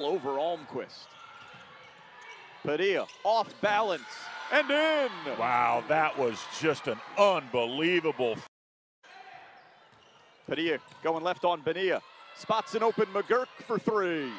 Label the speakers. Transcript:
Speaker 1: over Almqvist. Padilla off balance and in.
Speaker 2: Wow, that was just an unbelievable.
Speaker 1: Padilla going left on Benia, Spots an open McGurk for three.